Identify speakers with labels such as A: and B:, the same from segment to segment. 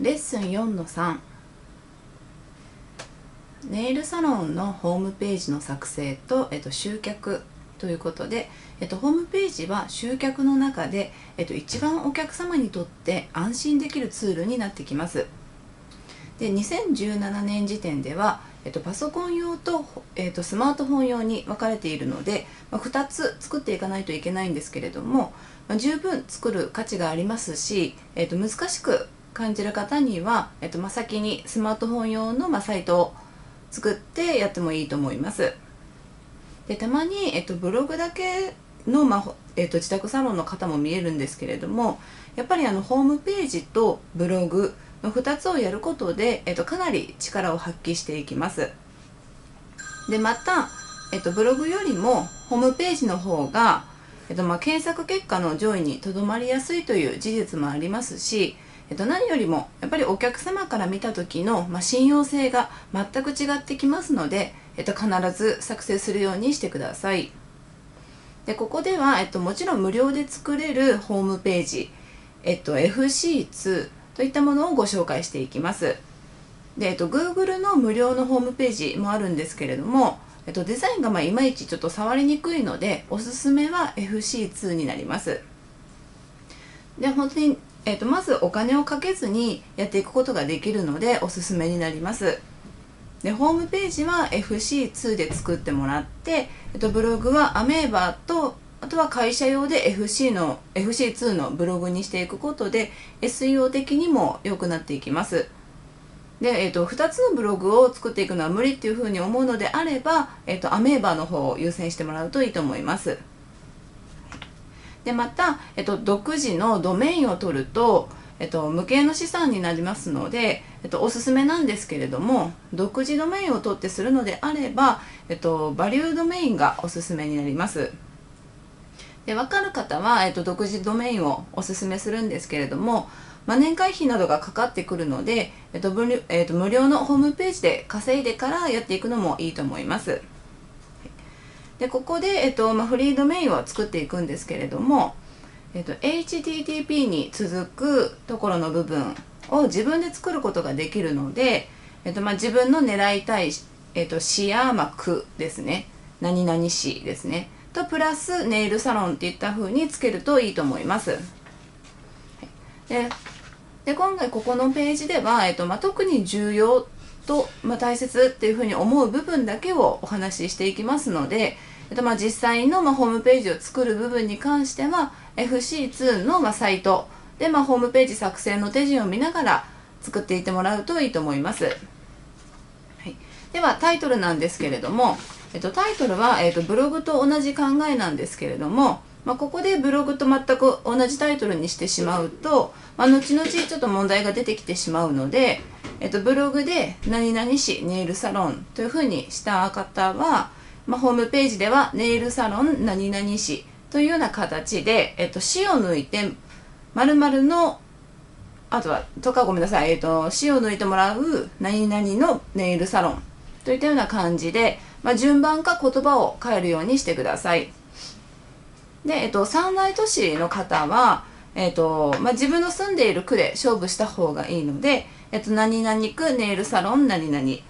A: レッスン4の3ネイルサロンのホームページの作成と、えっと、集客ということで、えっと、ホームページは集客の中で、えっと、一番お客様にとって安心できるツールになってきます。で2017年時点では、えっと、パソコン用と,、えっとスマートフォン用に分かれているので、まあ、2つ作っていかないといけないんですけれども、まあ、十分作る価値がありますし、えっと、難しく感じる方には、えっとまあ、先にスマートフォン用の、まあ、サイトを作ってやってもいいと思います。でたまに、えっと、ブログだけの、まあえっと、自宅サロンの方も見えるんですけれどもやっぱりあのホームページとブログの2つをやることで、えっと、かなり力を発揮していきます。でまた、えっと、ブログよりもホームページの方が、えっとまあ、検索結果の上位にとどまりやすいという事実もありますしえっと、何よりもやっぱりお客様から見た時の、まあ、信用性が全く違ってきますので、えっと、必ず作成するようにしてください。でここでは、えっと、もちろん無料で作れるホームページ、えっと、FC2 といったものをご紹介していきます。で、えっと、Google の無料のホームページもあるんですけれども、えっと、デザインがまあいまいちちょっと触りにくいのでおすすめは FC2 になります。で本当にえーと、まずお金をかけずにやっていくことができるのでおすすめになります。でホームページは FC2 で作ってもらって、えーと、ブログはアメーバとあとは会社用で FC の FC2 のブログにしていくことで SEO 的にも良くなっていきます。で、えーと、2つのブログを作っていくのは無理っていうふうに思うのであれば、えー、とアメーバの方を優先してもらうといいと思います。でまた、えっと、独自のドメインを取ると、えっと、無形の資産になりますので、えっと、おすすめなんですけれども独自ドメインを取ってするのであれば、えっと、バリュードメインがおすすめになります。で分かる方は、えっと、独自ドメインをおすすめするんですけれども、まあ、年会費などがかかってくるので、えっとえっと、無料のホームページで稼いでからやっていくのもいいと思います。でここで、えっとまあ、フリードメインを作っていくんですけれども、えっと、HTTP に続くところの部分を自分で作ることができるので、えっとまあ、自分の狙いたい、えっと、市や、まあ、区ですね何々市ですねとプラスネイルサロンっていった風につけるといいと思います。でで今回ここのページでは、えっとまあ、特に重要と、まあ、大切っていうふうに思う部分だけをお話ししていきますので、と、まあ実際のまあホームページを作る部分に関しては FC2 のまあサイトでまあホームページ作成の手順を見ながら作っていってもらうといいと思います。はい、ではタイトルなんですけれども、えっと、タイトルは、えっと、ブログと同じ考えなんですけれども、まあ、ここでブログと全く同じタイトルにしてしまうと、まあ、後々ちょっと問題が出てきてしまうので、えっと、ブログで何々市ネイルサロンというふうにした方は、まあ、ホームページではネイルサロン何々市というような形で、えっと、市を抜いて〇〇のあとはとかごめんなさい、えっと、市を抜いてもらう何々のネイルサロンといったような感じで、まあ、順番か言葉を変えるようにしてください。で、えっと、三大都市の方は、えっとまあ、自分の住んでいる区で勝負した方がいいので、えっと、何々区ネイルサロン何々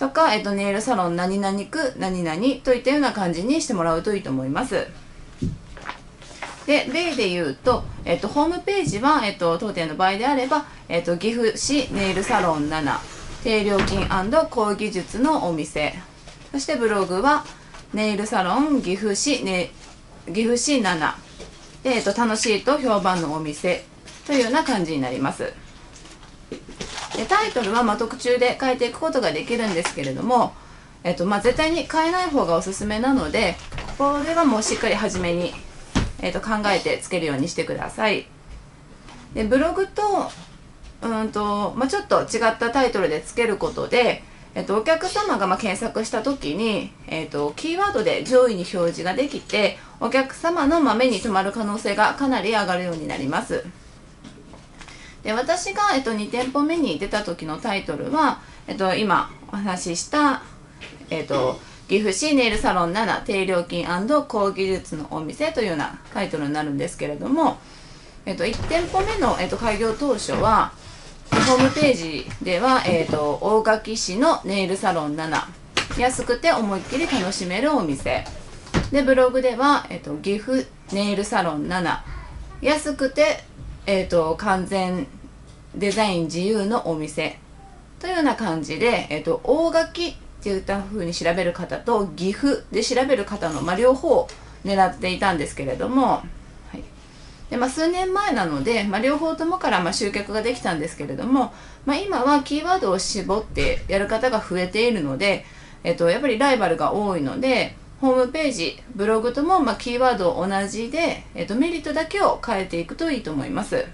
A: とか、えっと、ネイルサロン何々区何々といったような感じにしてもらうといいと思います。で、例で言うと、えっと、ホームページは、えっと、当店の場合であれば、えっと、岐阜市ネイルサロン7、低料金高技術のお店、そしてブログは、ネイルサロン岐阜市、ね、岐阜市7、で、えっと、楽しいと評判のお店というような感じになります。でタイトルはま特注で変えていくことができるんですけれども、えっとまあ、絶対に変えない方がおすすめなのでここではもうしっかり初めに、えっと、考えてつけるようにしてくださいでブログとうんと、まあ、ちょっと違ったタイトルでつけることで、えっと、お客様がま検索した時に、えっと、キーワードで上位に表示ができてお客様のま目に留まる可能性がかなり上がるようになります。で私が、えっと、2店舗目に出た時のタイトルは、えっと、今お話しした、えっと、岐阜市ネイルサロン7低料金高技術のお店というようなタイトルになるんですけれども、えっと、1店舗目の、えっと、開業当初は、ホームページでは、えーと、大垣市のネイルサロン7安くて思いっきり楽しめるお店。でブログでは、えーと、岐阜ネイルサロン7安くて、えーと、完全デザイン自由のお店。というような感じで、えー、と大垣っていったふうに調べる方と岐阜で調べる方の、まあ、両方を狙っていたんですけれどもでまあ、数年前なので、まあ、両方ともからま集客ができたんですけれども、まあ、今はキーワードを絞ってやる方が増えているので、えっと、やっぱりライバルが多いのでホームページブログともまキーワード同じで、えっと、メリットだけを変えていくといいと思います、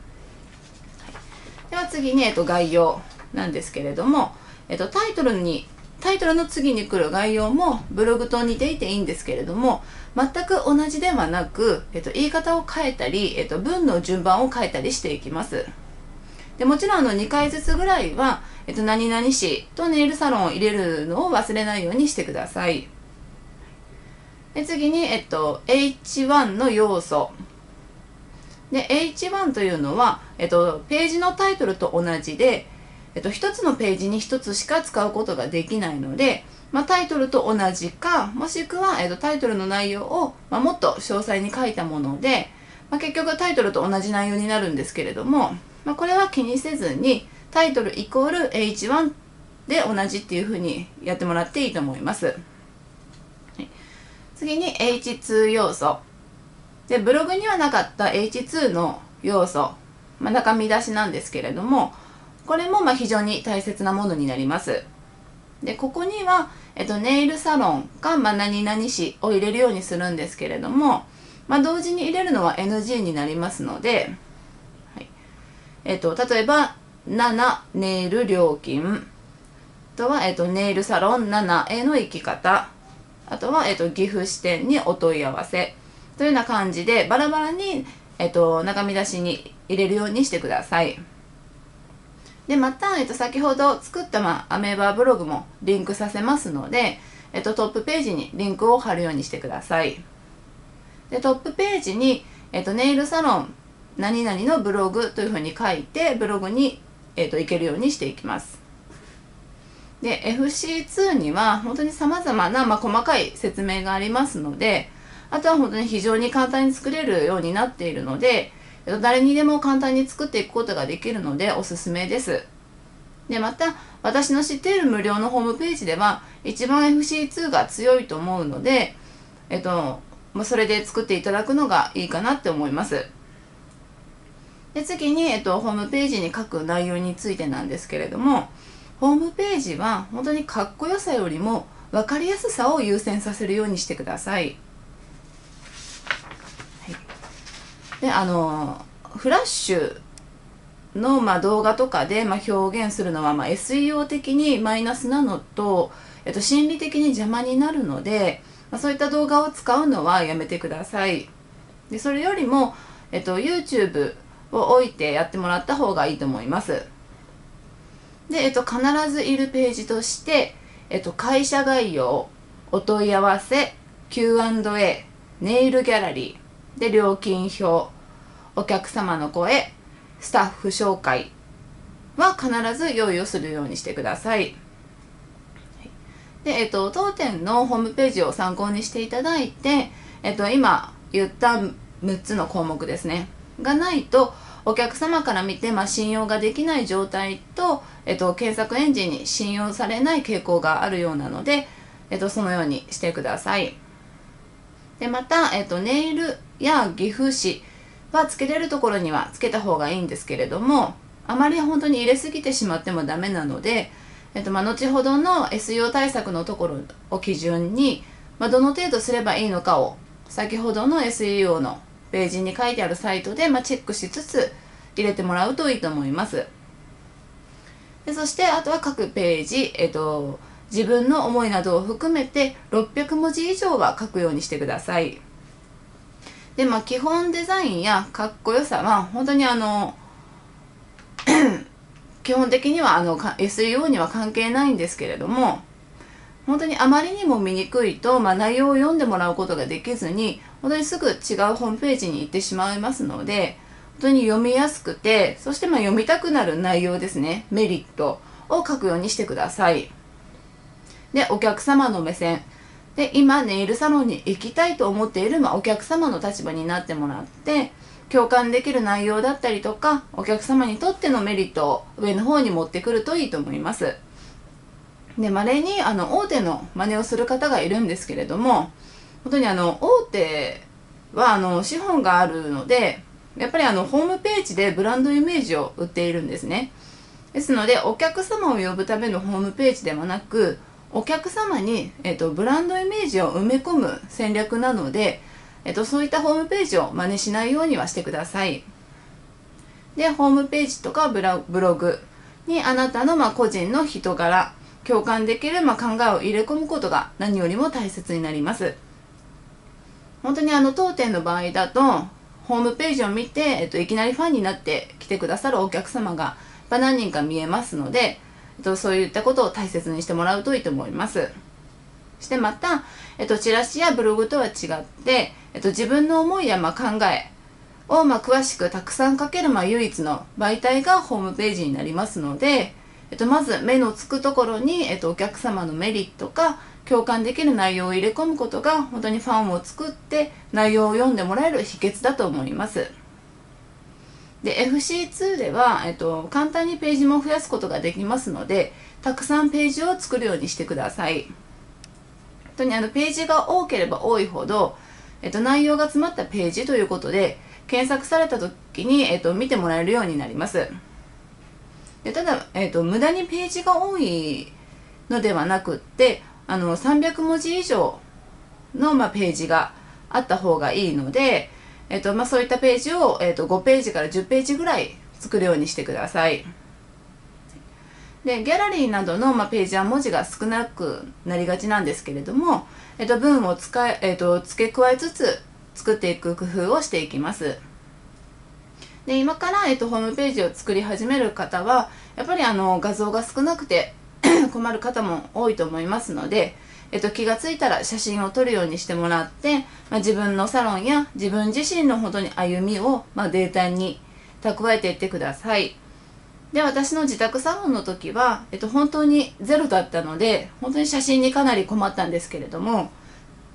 A: では次に、えっと、概要なんですけれども、えっと、タイトルにタイトルの次に来る概要もブログと似ていていいんですけれども全く同じではなく、えっと、言い方を変えたり、えっと、文の順番を変えたりしていきます。でもちろんあの2回ずつぐらいは、えっと、何々市とネイルサロンを入れるのを忘れないようにしてください。で次に、えっと、H1 の要素で H1 というのは、えっと、ページのタイトルと同じでえっと、1つのページに1つしか使うことができないので、まあ、タイトルと同じかもしくは、えっと、タイトルの内容を、まあ、もっと詳細に書いたもので、まあ、結局タイトルと同じ内容になるんですけれども、まあ、これは気にせずにタイトルイコール H1 で同じっていうふうにやってもらっていいと思います。次に H2 要素。でブログにはなかった H2 の要素、まあ、中身出しなんですけれどもこれもま非常に大切なものになります。で、ここには、えっと、ネイルサロンか、まあ、何々市を入れるようにするんですけれども、まあ、同時に入れるのは NG になりますので、はい。えっと、例えば、7、ネイル料金、あとは、えっと、ネイルサロン7への行き方、あとは、えっと、岐阜支店にお問い合わせ、というような感じで、バラバラに、えっと、中身出しに入れるようにしてください。でまた、えっと、先ほど作った、まあ、アメーバーブログもリンクさせますので、えっと、トップページにリンクを貼るようにしてください。でトップページに、えっと、ネイルサロン何々のブログというふうに書いてブログに、えっと、行けるようにしていきます。で FC2 には本当にさまざまな、まあ、細かい説明がありますのであとは本当に非常に簡単に作れるようになっているので誰にでも簡単に作っていくことができるのでおすすめです。で、また、私の知っている無料のホームページでは、一番 FC2 が強いと思うので、えっと、それで作っていただくのがいいかなって思います。で、次に、えっと、ホームページに書く内容についてなんですけれども、ホームページは本当にかっこよさよりも分かりやすさを優先させるようにしてください。であのフラッシュの、まあ、動画とかで、まあ、表現するのは、まあ、SEO 的にマイナスなのと、えっと、心理的に邪魔になるので、まあ、そういった動画を使うのはやめてください。でそれよりも、えっと、YouTube を置いてやってもらった方がいいと思います。で、えっと、必ずいるページとして、えっと、会社概要お問い合わせ Q&A ネイルギャラリーで料金表お客様の声スタッフ紹介は必ず用意をするようにしてください。で、えっと、当店のホームページを参考にしていただいて、えっと、今言った6つの項目ですね。がないとお客様から見て、まあ、信用ができない状態と、えっと、検索エンジンに信用されない傾向があるようなので、えっと、そのようにしてください。でまた、えっと、ネイルや岐阜市はつけれるところにはつけた方がいいんですけれどもあまり本当に入れすぎてしまってもダメなので、えっとまあ、後ほどの SEO 対策のところを基準に、まあ、どの程度すればいいのかを先ほどの SEO のページに書いてあるサイトで、まあ、チェックしつつ入れてもらうといいと思いますでそしてあとは各ページ、えっと、自分の思いなどを含めて600文字以上は書くようにしてください。でまあ基本デザインやかっこよさは本当にあの 基本的にはあの SEO には関係ないんですけれども本当にあまりにも見にくいと、まあ、内容を読んでもらうことができずに本当にすぐ違うホームページに行ってしまいますので本当に読みやすくてそしてまあ読みたくなる内容ですね。メリットを書くようにしてください。でお客様の目線。で今ネイルサロンに行きたいと思っている、まあ、お客様の立場になってもらって共感できる内容だったりとかお客様にとってのメリットを上の方に持ってくるといいと思います。でまれにあの大手の真似をする方がいるんですけれども本当にあの大手はあの資本があるのでやっぱりあのホームページでブランドイメージを売っているんですね。ですのでお客様を呼ぶためのホームページではなくお客様に、えっと、ブランドイメージを埋め込む戦略なので、えっと、そういったホームページを真似しないようにはしてください。でホームページとかブログにあなたのまあ個人の人柄共感できるまあ考えを入れ込むことが何よりも大切になります。本当にあの当店の場合だとホームページを見て、えっと、いきなりファンになって来てくださるお客様が何人か見えますので、えっと、そういったことを大切にしてもらうといいと思います。そしてまた、えっと、チラシやブログとは違って、えっと、自分の思いやま考えをま詳しくたくさん書けるまあ唯一の媒体がホームページになりますので、えっと、まず目のつくところに、えっと、お客様のメリットか共感できる内容を入れ込むことが本当にファンを作って内容を読んでもらえる秘訣だと思います。で FC2 では、えっと、簡単にページも増やすことができますのでたくさんページを作るようにしてください。本当にあのページが多ければ多いほど、えっと、内容が詰まったページということで検索された時に、えっと、見てもらえるようになります。でただ、えっと、無駄にページが多いのではなくってあの300文字以上の、まあ、ページがあった方がいいので、えっとまあ、そういったページを、えっと、5ページから10ページぐらい作るようにしてください。でギャラリーなどの、まあ、ページは文字が少なくなりがちなんですけれども、えっと、文を使え、えっと、付け加えつつ作っていく工夫をしていきます。で今から、えっと、ホームページを作り始める方はやっぱりあの画像が少なくて困る方も多いと思いますので、えっと、気がついたら写真を撮るようにしてもらって、まあ、自分のサロンや自分自身の本当に歩みを、まあ、データに蓄えていってください。で私の自宅サロンの時は、えっと、本当にゼロだったので本当に写真にかなり困ったんですけれども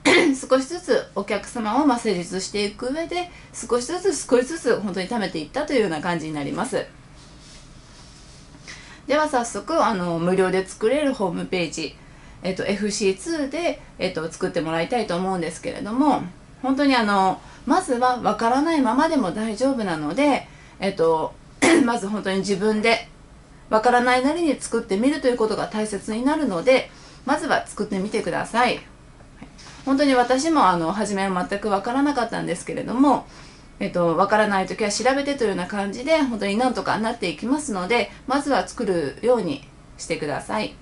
A: 少しずつお客様をま成立していく上で少しずつ少しずつ本当に貯めていったというような感じになります。では早速あの無料で作れるホームページ、えっと、FC2 で、えっと、作ってもらいたいと思うんですけれども本当にあのまずはわからないままでも大丈夫なので、えっと、まず本当に自分でわからないなりに作ってみるということが大切になるのでまずは作ってみてください。本当に私もあの初めは全くわからなかったんですけれどもえっと、わからない時は調べてというような感じで本当になんとかなっていきますのでまずは作るようにしてください。